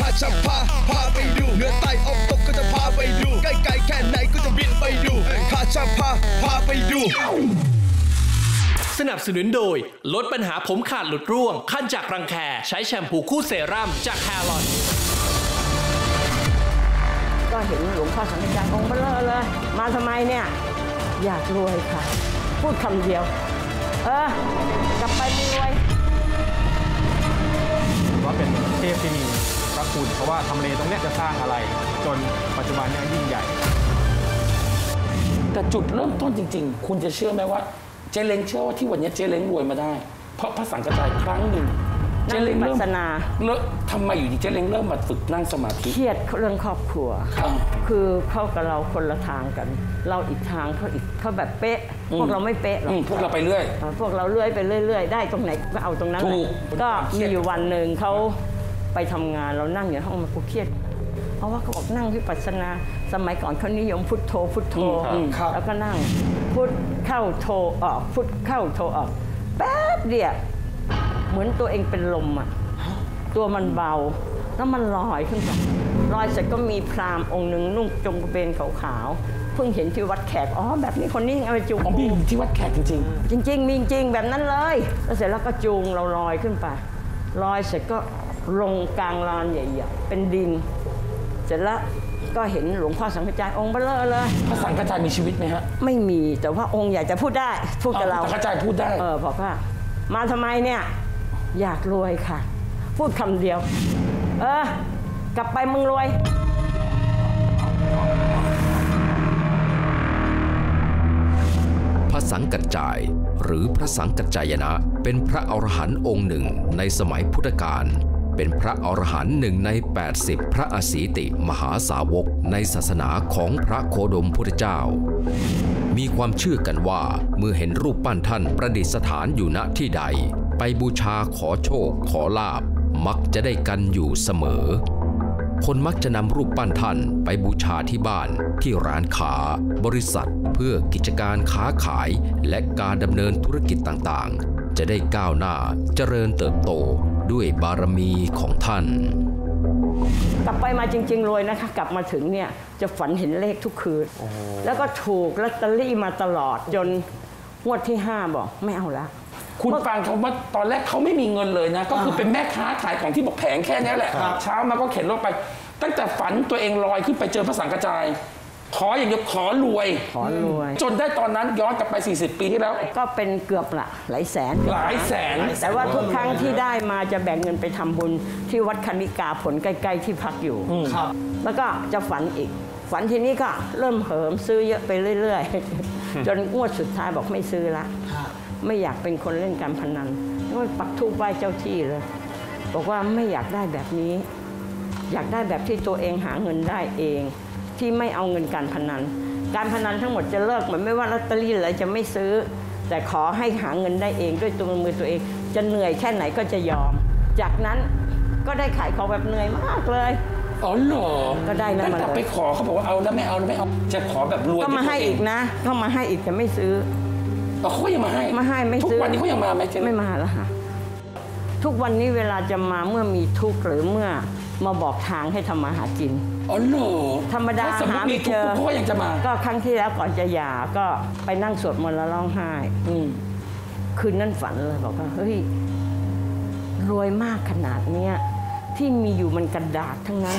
ข้าจะพาพาไปดูเหนือใต้ออกตกก็จะพาไปดูใกล้ไกลแค่ไหนก็จะบินไปดูข้าจะพาพาไปดู สนับสนุนโดย ลดปัญหาผมขาดหลุดร่วง ขั้นจากรังแคใช้แชมพูคู่เซรั่มจากแฮร์ลอนก็เห็นหลวงพ่อสังฆจารย์องค์เบลอเลย มาทำไมเนี่ย อยากรวยค่ะ พูดคำเดียว เออกลับไปมีรวยว่าเป็นเทพที่มีพ ระคุณเพราะว่าทำเลตรงเนี้ยจะสร้างอะไร จนปัจจุบันเนี้ยิ่งใหญ่ แต่จุดเริ่มต้นจริง ๆ คุณจะเชื่อไหมว่า เจเล้งเชื่อว่าที่วันนี้เจเล้งรวยมาได้ เพราะพระสังฆทานครั้งหนึ่งเจเล้งเริ่มนั่งวิปัสสนาเริ่มทำไมอยู่ดีเจเล้งเริ่มมาฝึกนั่งสมาธิเครียดเรื่องครอบครัวอ่าคือเขากับเราคนละทางกัน เราอีกทางเขาอีกเขาแบบเป๊ะ พวกเราไม่เป๊ะหรอกอืมพวกเราไปเรื่อย อ่าพวกเราเลื่อยไปเรื่อย ๆ ได้ตรงไหนก็เอาตรงนั้นแหละถูก ก็มีอยู่วันหนึ่งเขา ไปทำงานเรานั่งอยู่ห้องมากูเครียดเพราะว่าเขาบอกนั่งวิปัสสนา สมัยก่อนเขานิยมพุทโธพุทโธอืมครับแล้วก็นั่งพุทเข้าโทออกพุทเข้าโทออกแป๊บเดียวเหมือนตัวเองเป็นลมอะตัวมันเบาแล้วมันลอยขึ้นไปลอยเสร็จก็มีพราหมณ์องค์หนึ่งนุ่งจงกระเบนขาวๆเพิ่งเห็นที่วัดแขกอ๋อแบบนี้คนนี้เอาไปจูงของพี่อยู่ที่วัดแขกจริงจริง ๆ มีจริงแบบนั้นเลยแล้วเสร็จแล้วก็จูงเราลอยขึ้นไปลอยเสร็จก็ ลงกลางลานใหญ่ๆเป็นดิน เสร็จแล้วก็เห็นหลวงพ่อสังฆจายองค์เบลอเลยๆพระสังฆทานมีชีวิตไหมฮะ ไม่มีแต่ว่าองค์ใหญ่จะพูดได้ พูดกับเราพระสังฆทานพูดได้ เออบอกว่ามาทำไมเนี่ย อยากรวยค่ะ พูดคำเดียว เออ กลับไปมึงรวยพระสังกัจจาย หรือพระสังกัจจายนะ เป็นพระอรหันต์องค์หนึ่งในสมัยพุทธกาล เป็นพระอรหันต์หนึ่งใน 80 พระอสีติมหาสาวกในศาสนาของพระโคดมพุทธเจ้า มีความเชื่อกันว่าเมื่อเห็นรูปปั้นท่านประดิษฐานอยู่ณที่ใด ไปบูชาขอโชคขอลาบมักจะได้กันอยู่เสมอ คนมักจะนำรูปปั้นท่านไปบูชาที่บ้าน ที่ร้านค้าบริษัท เพื่อกิจการค้าขายและการดำเนินธุรกิจต่างๆ จะได้ก้าวหน้าเจริญเติบโต ด้วยบารมีของท่าน กลับไปมาจริง ๆ รวยนะคะ กลับมาถึงเนี่ยจะฝันเห็นเลขทุกคืน แล้วก็ถูกลอตเตอรี่มาตลอดจนงวดที่ 5 บอกไม่เอาละคุณฟังเขาว่าตอนแรกเขาไม่มีเงินเลยนะ ก็คือเป็นแม่ค้าขายของที่บอกแผงแค่นี้แหละเช้ามาก็เข็นรถไป ตั้งแต่ฝันตัวเองลอยขึ้นไปเจอพระสังฆจาย ขออย่างเดียวขอรวย ขอรวย จนได้ตอนนั้นย้อนกลับไป 40 ปีที่แล้ว ก็เป็นเกือบละหลายแสน หลายแสน แต่ว่าทุกครั้งที่ได้มาจะแบ่งเงินไปทำบุญที่วัดคณิกาผลใกล้ ๆ ที่พักอยู่แล้วก็จะฝันอีก ฝันทีนี้ก็เริ่มเหิมซื้อเยอะไปเรื่อย ๆ จนงวดสุดท้ายบอกไม่ซื้อละ ไม่อยากเป็นคนเล่นการพนันก็ปักทูปไหว้เจ้าที่เลย บอกว่าไม่อยากได้แบบนี้ อยากได้แบบที่ตัวเองหาเงินได้เอง ที่ไม่เอาเงินการพนัน การพนันทั้งหมดจะเลิกเหมือนไม่ว่าลอตเตอรี่อะไรจะไม่ซื้อ แต่ขอให้หาเงินได้เองด้วยตัวมือตัวเอง จะเหนื่อยแค่ไหนก็จะยอม จากนั้นก็ได้ขายของแบบเหนื่อยมากเลยอ๋อเหรอก็ได้นั่นตั้งแต่มาเลยไปขอเขาบอกว่าเอาแล้วไม่เอาแล้วไม่เอาจะขอแบบรวยก็มาให้อีกนะก็มาให้อีกแต่ไม่ซื้ออ๋อเขาก็ยังมาให้มาให้ไม่ทุกซื้อวันนี้เขายังมาไหมเจ๊ไม่มาแล้วค่ะทุกวันนี้เวลาจะมาเมื่อมีทุกข์หรือเมื่อมาบอกทางให้ทำมาหากิน อ๋อเหรอธรรมดาถ้สมมหาติมีไม่ทุเจกข์อเขาก็ยังจะมา ก็ครั้งที่แล้วก่อนจะหย่าก็ไปนั่งสวดมนต์แล้วร้องไห้ อืม คืนนั้นฝันเลยบอกว่าเฮ้ยรวยมากขนาดเนี้ยที่มีอยู่มันกระดาษทั้งนั้น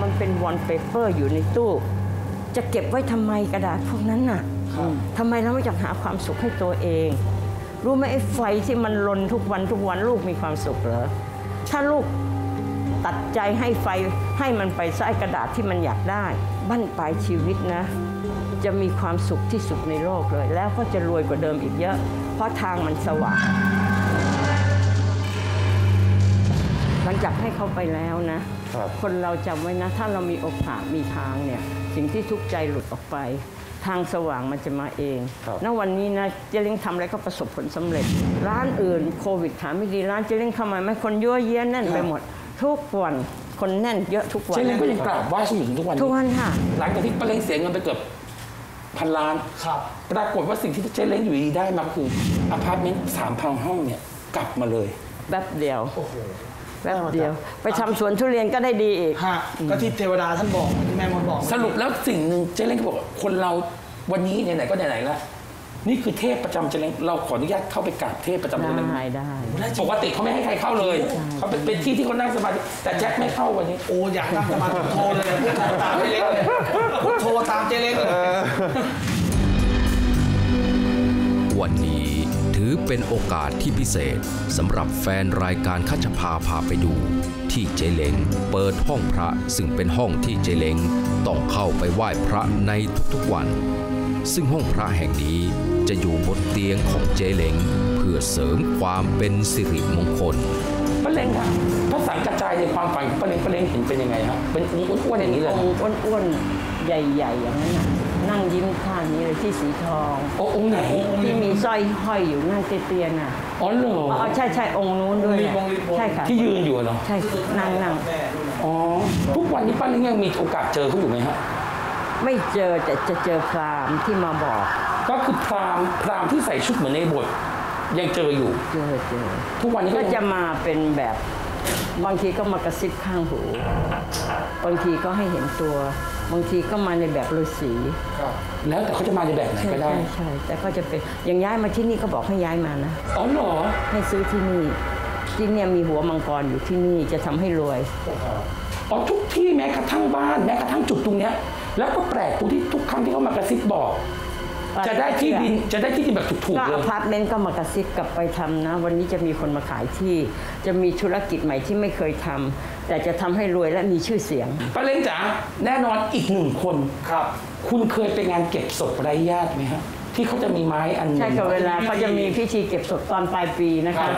มันเป็นวอลเปเปอร์อยู่ในตู้ จะเก็บไว้ทำไมกระดาษพวกนั้นน่ะทำไมเราไม่จักหาความสุขให้ตัวเอง รู้ไหมไอ้ไฟที่มันลนทุกวันทุกวันลูกมีความสุขเหรอถ้าลูก ตัดใจให้ไฟให้มันไปใส่กระดาษที่มันอยากได้บั้นปลายชีวิตนะ จะมีความสุขที่สุดในโลกเลย แล้วก็จะรวยกว่าเดิมอีกเยอะ เพราะทางมันสว่างหลังจากให้เขาไปแล้วนะครับคนเราจำไว้นะ ถ้าเรามีโอกาสมีทางเนี่ยสิ่งที่ทุกข์ใจหลุดออกไป ทางสว่างมันจะมาเองณวันนี้นะเจเล้งทำอะไรก็ประสบผลสำเร็จ ร้านอื่นโควิดถามไม่ดีร้านเจเล้งเข้ามาไหมคนยั่วเยี้ยแน่นไปหมด ทุกวันคนแน่นเยอะทุกวันเจ๊เล้งก็ยังกราบไหว้เขาอยู่ถึงทุกวันนี้ทุกวันค่ะ หลังจากที่ป้าเล้งเสียเงินไปเกือบพันล้าน ครับ ปรากฏว่าสิ่งที่เจ๊เล้งอยู่ดีๆได้มาก็คืออพาร์ตเมนต์สามพันห้องเนี่ยกลับมาเลยแป๊บเดียวแป๊บเดียว ไปทำสวนทุเรียนก็ได้ดีอีก ฮะก็ที่เทวดาท่านบอกที่แม่มดบอก สรุปแล้วสิ่งหนึ่งเจ๊เล้งก็บอกว่าคนเราวันนี้ไหนๆก็ไหนๆแล้ว นี่คือเทพประจำเจ๊เล้งเราขออนุญาตเข้าไปกราบเทพประจำเจ๊เล้งได้ได้ ปกติเขาไม่ให้ใครเข้าเลยเขาเป็นเป็นที่ที่เขานั่งสมาธิแต่แจ็คไม่เข้าวันนี้ โอ้อยากนั่งสมาธิโทรเลยพูดโทรตามเจเล้งเลยพูดโทรตามเจเล้งเลยวันนี้ถือเป็นโอกาสที่พิเศษสำหรับแฟนรายการคัชพาพาไปดู ที่เจเล้งเปิดห้องพระซึ่งเป็นห้องที่เจเล้งต้องเข้าไปไหว้พระในทุกๆวัน ซึ่งห้องพระแห่งนี้ จะอยู่บนเตียงของเจเล้งเพื่อเสริมความเป็นสิริมงคลป้าเล้งครับพระสังกระจายในความฝันของป้าเล้งป้าเล้งเห็นเป็นยังไงครับเป็นองค์อ้วนๆอย่างนี้เลยองค์อ้วนๆใหญ่ๆอย่างนั้นน่ะนั่งยิ้มข้างนี้เลยที่สีทองโอ้องค์ไหนที่มีสร้อยห้อยอยู่นั่งเตียนๆน่ะอ๋อเหรออ๋อใช่ใช่องค์นู้นด้วยรีบน่ะวงรีบวงใช่ค่ะที่ยืนอยู่เหรอใช่นั่งนั่งอ๋อทุกวันนี้ป้าเล้งยังมีโอกาสเจอเขาอยู่ไหมฮะ ไม่เจอแต่จะเจอพราหมณ์ที่มาบอก ก็คือพราหมณ์พราหมณ์ที่ใส่ชุดเหมือนในบท ยังเจออยู่ เจอเจอทุกวันนี้ก็ก็ยังจะมาเป็นแบบ บางทีก็มากระซิบข้างหู บางทีก็ให้เห็นตัว บางทีก็มาในแบบฤาษีแล้วแต่เขาจะมาในแบบไหนใช่ก็ได้ใช่ใช่แต่ก็จะเป็นอย่างย้ายมาที่นี่ก็บอกให้ย้ายมานะ อ๋อเหรอให้ซื้อที่นี่ที่เนี่ยมีหัวมังกรอยู่ที่นี่จะทำให้รวย อ๋อทุกที่แม้กระทั่งบ้าน แม้กระทั่งจุดตรงเนี้ย แล้วก็แปลกตรงที่ทุกครั้งที่เขามากระซิบบอก จะได้ที่ดินจะได้ที่ดินแบบถูกก็ๆเลอยพาร์ตเมนต์ก็มากระซิบกลับไปทำนะ วันนี้จะมีคนมาขายที่ จะมีธุรกิจใหม่ที่ไม่เคยทำแต่จะทำให้รวยและมีชื่อเสียง ป้าเล้งจ๋าแน่นอนอีกหนึ่งคน ครับ คุณเคยไปงานเก็บศพไร้ญาติไหมฮะ ที่เขาจะมีไม้อันหนึงใช่ค่ะเวลาเขาจะมีพิธีเก็บศพตอนปลายปีนะคะ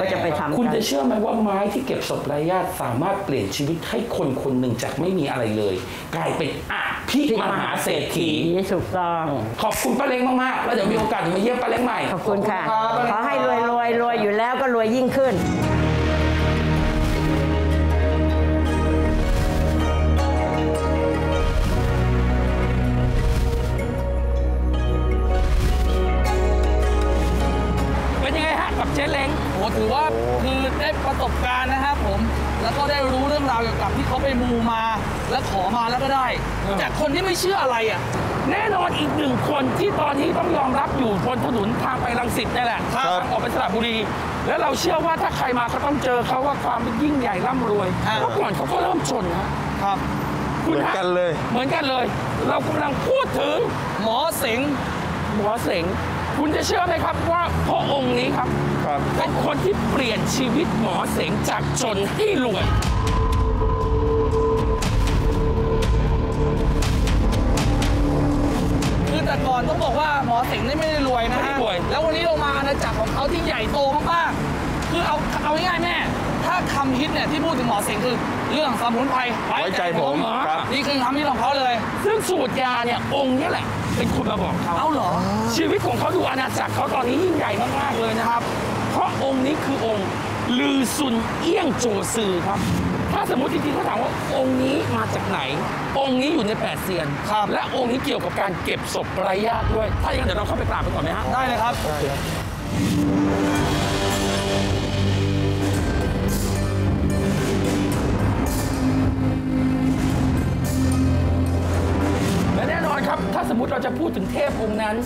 ก็จะไปทำคุณกันจะเชื่อไหมว่าไม้ที่เก็บศพไร้ญาติสามารถเปลี่ยนชีวิตให้คนคนหนึ่งจากไม่มีอะไรเลย กลายเป็นอภิมหาเศรษฐีถูกต้อง ขอบคุณป้าเล้งมากๆแล้วเดี๋ยวมีโอกาสจะมาเยี่ยมป้าเล้งใหม่ขอบคุณค่ะขอบคุณครับขอให้รวยรวยรวยอยู่แล้วก็รวยยิ่งขึ้นเป็น แล้วขอมาแล้วก็ได้ จากคนที่ไม่เชื่ออะไรอะ แน่นอนอีกหนึ่งคนที่ตอนนี้ต้องยอมรับอยู่บนถนนทางไปรังสิตนี่แหละครับทางออกไปสระบุรี แล้วเราเชื่อว่าถ้าใครมาก็ต้องเจอเขาว่าความยิ่งใหญ่ร่ำรวยครับเมื่อก่อนเขาก็เริ่มจนนะครับเหมือนกันเลย เหมือนกันเลย เรากำลังพูดถึงหมอเสงหมอเสงคุณจะเชื่อไหมครับว่าพระองค์นี้ครับ เป็นคนที่เปลี่ยนชีวิตหมอเสงจากจนให้รวย แต่ก่อนต้องบอกว่าหมอเสงนี่ไม่ได้รวยนะไม่ได้ฮะรวย แล้ววันนี้เรามาอาณาจักรของเขาที่ใหญ่โตมากๆคือเอาเอาง่ายๆแม่ ถ้าคำฮิตเนี่ยที่พูดถึงหมอเสงคือเรื่องสมุนไพรไว้ใจผมครับ นี่คือคำฮิตของเขาเลย ซึ่งสูตรยาเนี่ยองค์เนี้แหละ เป็นคนมาบอกเขาเอาเหรอ ชีวิตของเขาดูอาณาจักรเขาตอนนี้ยิ่งใหญ่มากๆเลยนะครับ เพราะองค์นี้คือองค์ลือซุนเอี้ยงโจซือครับ ถ้าสมมติจริงๆเขาถามว่าองค์นี้มาจากไหน องค์นี้อยู่ในแปดเซียน ครับ และองค์นี้เกี่ยวกับการเก็บศพไร้ญาติด้วย ถ้าอย่างนั้นเดี๋ยวเราเข้าไปกราบกันก่อนไหมฮะ ได้เลยครับ และแน่นอนครับ ถ้าสมมติเราจะพูดถึงเทพองค์นั้น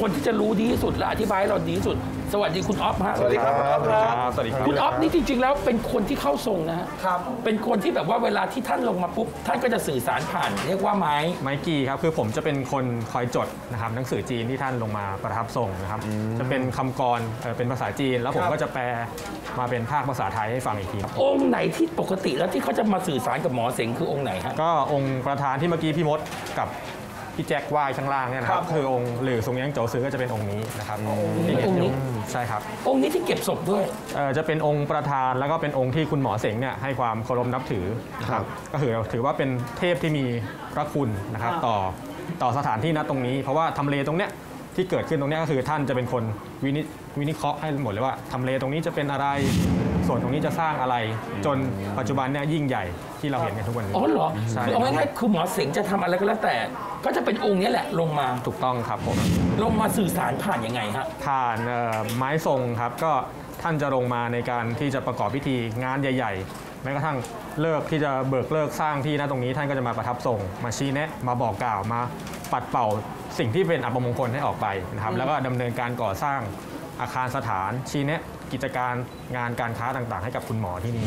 คนที่จะรู้ดีที่สุดและอธิบายให้เราดีที่สุด สวัสดีคุณออฟฮะสวัสดีครับคุณอ๊อฟครับสวัสดีครับคุณออฟนี่จริง ๆ แล้วเป็นคนที่เข้าทรงนะฮะครับเป็นคนที่แบบว่าเวลาที่ท่านลงมาปุ๊บท่านก็จะสื่อสารผ่าน เรียกว่าไม้ไมกี้ครับคือผมจะเป็นคนคอยจดนะครับหนังสือจีนที่ท่านลงมาประทับทรงนะครับจะเป็นคำกรเอ่อเป็นภาษาจีน แล้วผมครับก็จะแปลมาเป็นภาคภาษาไทยให้ฟังอีกทีองค์ไหนที่ปกติแล้วที่เขาจะมาสื่อสารกับหมอเสงคือองค์ไหนฮะก็องค์ประธานที่เมื่อกี้พี่มดกับ พี่แจ็คไหว้ข้างล่างเนี่ยนะครับคือองค์หรือทรงเอี้ยงโจซือก็จะเป็นองค์นี้นะครับที่เห็นองค์อนี้ยู่ใช่ครับ องค์นี้ที่เก็บศพด้วยเอ่อจะเป็นองค์ประธานแล้วก็เป็นองค์ที่คุณหมอเสงเนี่ยให้ความเคารพนับถือนะครับก็คือถือว่าเป็นเทพที่มีพระคุณนะครับต่อต่อสถานที่ณตรงนี้ เพราะว่าทำเลตรงเนี้ย ที่เกิดขึ้นตรงเนี้ยก็คือท่านจะเป็นคนวินิจวินิเคราะห์ให้หมดเลยว่าทำเลตรงนี้จะเป็นอะไร ส่วนตรงนี้จะสร้างอะไร จนปัจจุบันเนี่ยยิ่งใหญ่ที่เราเห็นกันทุกวันนี้ อ๋อเหรอใช่คือเอาง่ายๆคือหมอเสงจะทำอะไรก็แล้วแต่ ก็จะเป็นองค์นี้แหละลงมาถูกต้องครับผม ลงมาสื่อสารผ่านยังไงฮะ ผ่านเอ่อไม้ทรงครับก็ท่านจะลงมาในการที่จะประกอบพิธีงานใหญ่ ๆ แม้กระทั่งเลิกที่จะเบิกเลิกสร้างที่ณตรงนี้ท่านก็จะมาประทับทรงมาชี้แนะมาบอกกล่าวมาปัดเป่าสิ่งที่เป็นอัปมงคลให้ออกไปนะครับแล้วก็ดำเนินการก่อสร้างอาคารสถานชี้แนะกิจการงานการค้าต่างๆ ให้กับคุณหมอที่นี่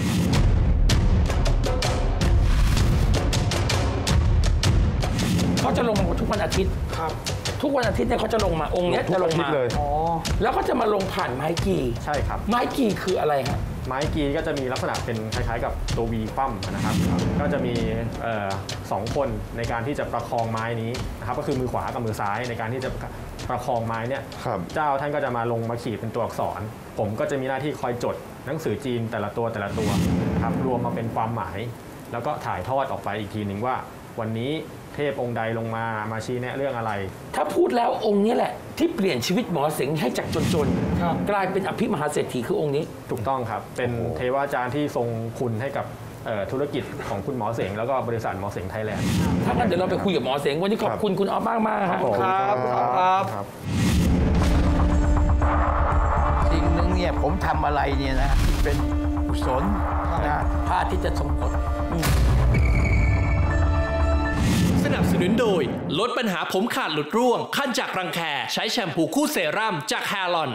เขาจะลงมาทุกวันอาทิตย์ครับทุกวันอาทิตย์เนี่ยเขาจะลงมาองค์เนี้ยจะลงมาอ๋อแล้วก็จะมาลงผ่านไม้กีใช่ครับ ไม้กีคืออะไรฮะ ไม้กีก็จะมีลักษณะเป็นคล้ายๆ กับตัววีคว่ำนะครับ ก็จะมีเอ่อสองคนในการที่จะประคองไม้นี้นะครับก็คือมือขวากับมือซ้ายในการที่จะประคองไม้เนี่ยครับเจ้าท่านก็จะมาลงมาขีดเป็นตัวอักษร ผมก็จะมีหน้าที่คอยจดหนังสือจีนแต่ละตัวแต่ละตัวนะครับรวมมาเป็นความหมาย แล้วก็ถ่ายทอดออกไปอีกทีหนึ่งว่าวันนี้ เทพองค์ใดลงมามาชี้แนะเรื่องอะไร ถ้าพูดแล้วองค์นี้แหละ ที่เปลี่ยนชีวิตหมอเสงให้จากจนๆกลายเป็นอภิมหาเศรษฐีคือองค์นี้ ถูกต้องครับ เป็นเทวาจารย์ที่ทรงคุณให้กับเอ่อธุรกิจของคุณหมอเสงแล้วก็บริษัทหมอเสงไทยแลนด์ถ้างั้นเดี๋ยวเราไปคุยกับหมอเสงวันนี้ขอบคุณคุณออฟมากมากๆครับครับครับครับสิ่งหนึ่งเนี่ยผมทำอะไรเนี่ยนะที่เป็นกุศลนะพระอาทิตย์จะทรงกฎ สนับสนุนโดย ลดปัญหาผมขาดหลุดร่วง ขั้นจากรังแคใช้แชมพูคู่เซรั่มจากแฮร์ลอน